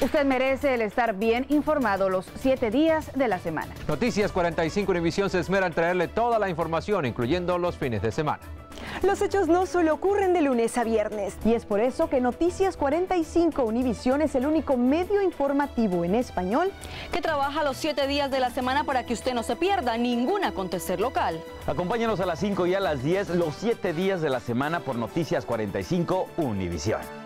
Usted merece el estar bien informado los siete días de la semana. Noticias 45 Univisión se esmera en traerle toda la información, incluyendo los fines de semana. Los hechos no solo ocurren de lunes a viernes. Y es por eso que Noticias 45 Univisión es el único medio informativo en español que trabaja los siete días de la semana para que usted no se pierda ningún acontecer local. Acompáñanos a las 5 y a las 10 los siete días de la semana por Noticias 45 Univisión.